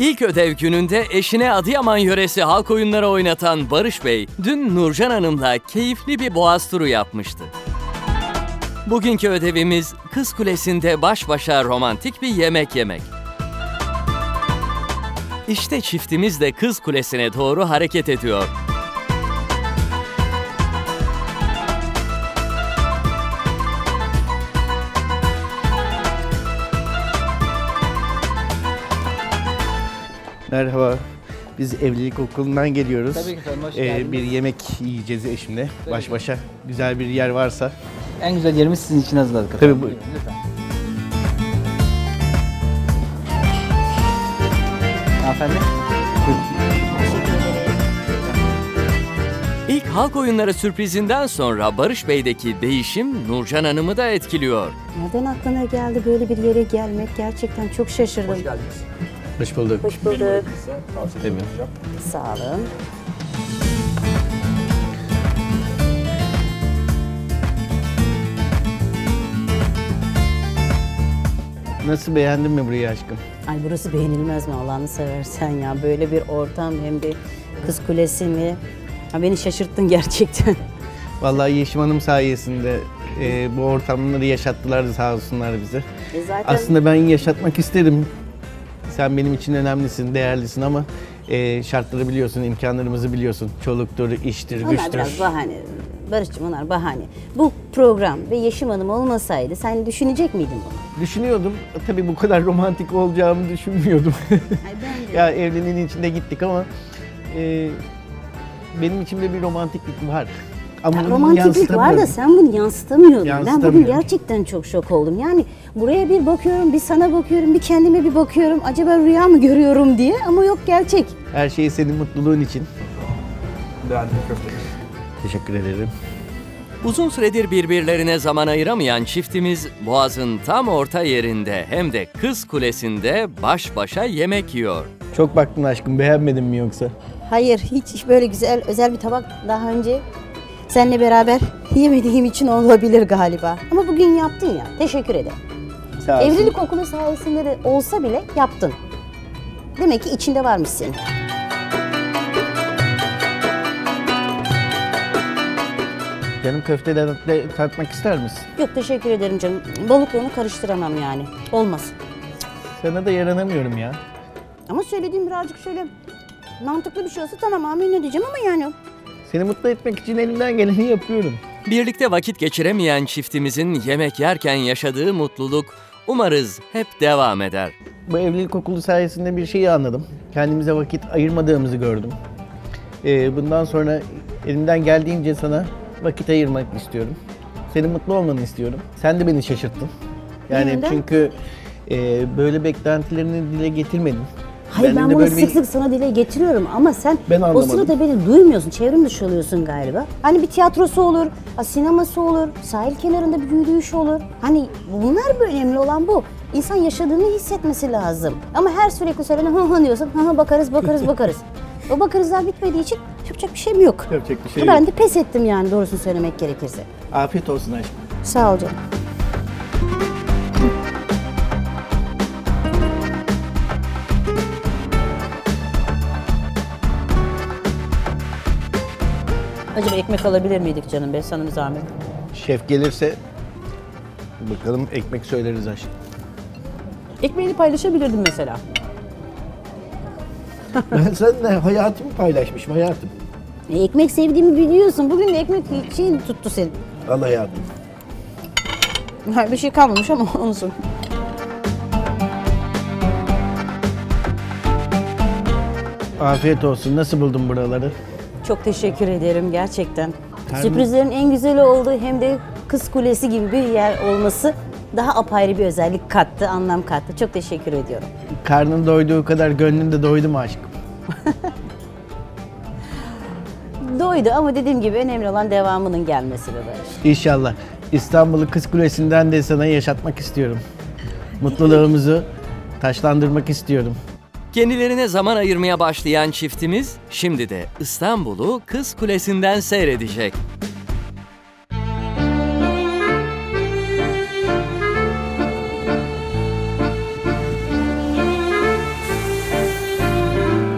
İlk ödev gününde eşine Adıyaman yöresi halk oyunları oynatan Barış Bey, dün Nurcan Hanım'la keyifli bir boğaz turu yapmıştı. Bugünkü ödevimiz Kız Kulesi'nde baş başa romantik bir yemek yemek. İşte çiftimiz de Kız Kulesi'ne doğru hareket ediyor. Merhaba. Biz evlilik okulundan geliyoruz. Tabii ki efendim, hoş Ee, geldiniz. bir yemek yiyeceğiz eşimle. Baş başa güzel bir yer varsa. En güzel yerimiz sizin için hazırladık Tabii efendim. bu- Buyurun, lütfen. Hanımefendi. İlk halk oyunları sürprizinden sonra Barış Bey'deki değişim Nurcan Hanım'ı da etkiliyor. Nereden aklına geldi böyle bir yere gelmek? Gerçekten çok şaşırdım. Hoş bulduk. Hoş bulduk. Tabii. Sağ olun. Nasıl beğendin mi burayı aşkım? Ay burası beğenilmez mi Allah'ını seversen ya. Böyle bir ortam hem de Kız Kulesi mi? Ha, beni şaşırttın gerçekten. Vallahi Yeşim Hanım sayesinde e, bu ortamları yaşattılar sağ olsunlar bize. E zaten Aslında ben yaşatmak isterim. Sen benim için önemlisin, değerlisin ama e, şartları biliyorsun, imkanlarımızı biliyorsun. Çoluktur, iştir, onlar güçtür. biraz bahane. Barış'cığım onlar bahane. Bu program ve Yeşim Hanım olmasaydı sen düşünecek miydin bunu? Düşünüyordum. Tabii bu kadar romantik olacağımı düşünmüyordum. Ay ya evliliğin içinde gittik ama e, benim içimde bir romantiklik var. Ama Ya romantiklik var da sen bunu yansıtamıyordun. Ben bugün gerçekten çok şok oldum. Yani buraya bir bakıyorum, bir sana bakıyorum, bir kendime bir bakıyorum. Acaba rüya mı görüyorum diye ama yok gerçek. Her şey senin mutluluğun için. Teşekkür ederim. Uzun süredir birbirlerine zaman ayıramayan çiftimiz Boğaz'ın tam orta yerinde hem de Kız Kulesi'nde baş başa yemek yiyor. Çok baktın aşkım beğenmedin mi yoksa? Hayır, hiç böyle güzel, özel bir tabak daha önce seninle beraber yemediğim için olabilir galiba. Ama bugün yaptın ya, teşekkür ederim. Sağ olsun. Evlilik okulu sayesinde de olsa bile yaptın. Demek ki içinde varmış senin. Canım köfteden de tatmak ister misin? Yok teşekkür ederim canım. Balıkla onu karıştıramam yani. Olmaz. Sana da yaranamıyorum ya. Ama söylediğim birazcık şöyle mantıklı bir şey olsa tamam amin ne diyeceğim ama yani. Seni mutlu etmek için elimden geleni yapıyorum. Birlikte vakit geçiremeyen çiftimizin yemek yerken yaşadığı mutluluk umarız hep devam eder. Bu evlilik okulu sayesinde bir şeyi anladım. Kendimize vakit ayırmadığımızı gördüm. Ee, bundan sonra elimden geldiğince sana vakit ayırmak istiyorum. Senin mutlu olmanı istiyorum. Sen de beni şaşırttın. Yani Neden? çünkü e, böyle beklentilerini dile getirmedin. Hayır ben de bunu böyle bir- sık sık sana dile getiriyorum ama sen Ben o sırada beni duymuyorsun. Çevrim dışı oluyorsun galiba. Hani bir tiyatrosu olur, sineması olur, sahil kenarında bir yürüyüş olur. Hani bunlar böyle önemli olan bu. İnsan yaşadığını hissetmesi lazım. Ama her sürekli söylenen hı hı diyorsun. Hı hı bakarız bakarız bakarız. O bakarızlar bitmediği için yapacak bir şeyim yok. Yapacak bir şey ben yok. de pes ettim yani doğrusunu söylemek gerekirse. Afiyet olsun aşkım. Sağ ol canım. Acaba ekmek alabilir miydik canım be bir zahmet? Şef gelirse bakalım ekmek söyleriz aşkım. Ekmeğini paylaşabilirdim mesela. ben seninle hayatımı paylaşmışım hayatım. E, ekmek sevdiğimi biliyorsun. Bugün de ekmek şeyin tuttu senin. Al hayatım. Ha, bir şey kalmamış ama olsun. Afiyet olsun. Nasıl buldun buraları? Çok teşekkür ederim gerçekten. Karnım- Sürprizlerin en güzeli oldu hem de Kız Kulesi gibi bir yer olması daha apayrı bir özellik kattı, anlam kattı. Çok teşekkür ediyorum. Karnın doyduğu kadar gönlün de doydu mu aşkım? Doydu ama dediğim gibi önemli olan devamının gelmesi be Barış. İnşallah. İstanbul'u Kız Kulesi'nden de sana yaşatmak istiyorum. Mutluluğumuzu taşlandırmak istiyorum. Kendilerine zaman ayırmaya başlayan çiftimiz şimdi de İstanbul'u Kız Kulesi'nden seyredecek.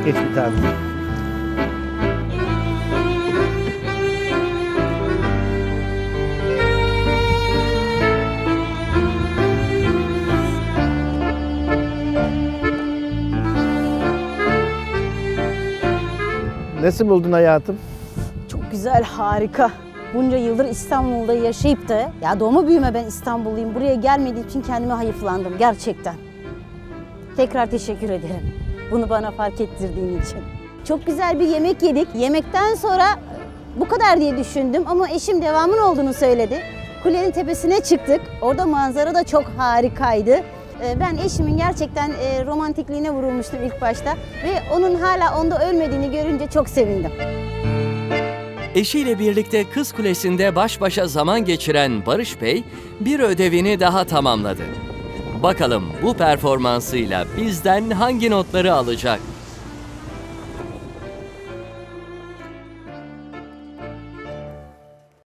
Geç bir. Nasıl buldun hayatım? Çok güzel, harika. Bunca yıldır İstanbul'da yaşayıp da ya doğma büyüme ben İstanbulluyum. Buraya gelmediğim için kendime hayıflandım gerçekten. Tekrar teşekkür ederim. Bunu bana fark ettirdiğin için. Çok güzel bir yemek yedik. Yemekten sonra bu kadar diye düşündüm ama eşim devamın olduğunu söyledi. Kulenin tepesine çıktık. Orada manzara da çok harikaydı. Ee, Ben eşimin gerçekten e, romantikliğine vurulmuştum ilk başta ve onun hala onda ölmediğini görünce çok sevindim. Eşiyle birlikte Kız Kulesi'nde baş başa zaman geçiren Barış Bey bir ödevini daha tamamladı. Bakalım bu performansıyla bizden hangi notları alacak?